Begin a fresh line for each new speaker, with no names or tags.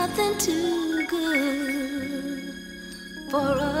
nothing too good for us.